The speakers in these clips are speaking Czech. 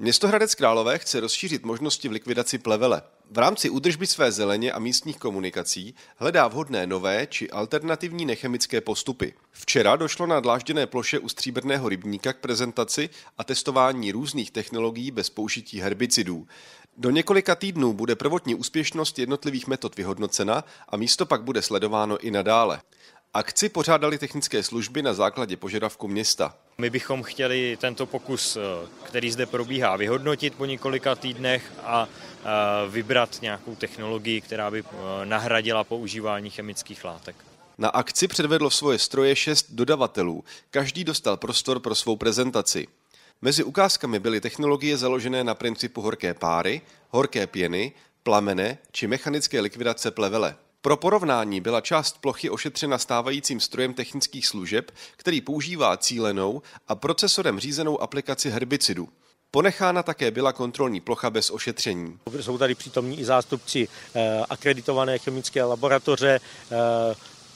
Město Hradec Králové chce rozšířit možnosti v likvidaci plevele. V rámci údržby své zeleně a místních komunikací hledá vhodné nové či alternativní nechemické postupy. Včera došlo na dlážděné ploše u stříbrného rybníka k prezentaci a testování různých technologií bez použití herbicidů. Do několika týdnů bude prvotní úspěšnost jednotlivých metod vyhodnocena a místo pak bude sledováno i nadále. Akci pořádali technické služby na základě požadavku města. My bychom chtěli tento pokus, eh, který zde probíhá, vyhodnotit po několika týdnech a eh, vybrat nějakou technologii, která by eh, nahradila používání chemických látek. Na akci předvedlo svoje stroje šest dodavatelů. Každý dostal prostor pro svou prezentaci. Mezi ukázkami byly technologie založené na principu horké páry, horké pěny, plamene či mechanické likvidace plevele. Pro porovnání byla část plochy ošetřena stávajícím strojem technických služeb, který používá cílenou a procesorem řízenou aplikaci herbicidu. Ponechána také byla kontrolní plocha bez ošetření. Jsou tady přítomní i zástupci eh, akreditované chemické laboratoře, eh,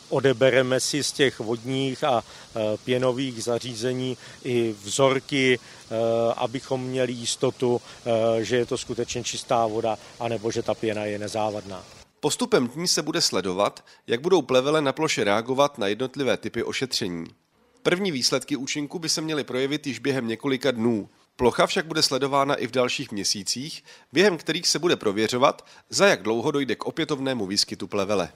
odebereme si z těch vodních a eh, pěnových zařízení i vzorky, abychom měli jistotu, že je to skutečně čistá voda, anebo že ta pěna je nezávadná. Postupem dní se bude sledovat, jak budou plevele na ploše reagovat na jednotlivé typy ošetření. První výsledky účinku by se měly projevit již během několika dnů. Plocha však bude sledována i v dalších měsících, během kterých se bude prověřovat, za jak dlouho dojde k opětovnému výskytu plevele.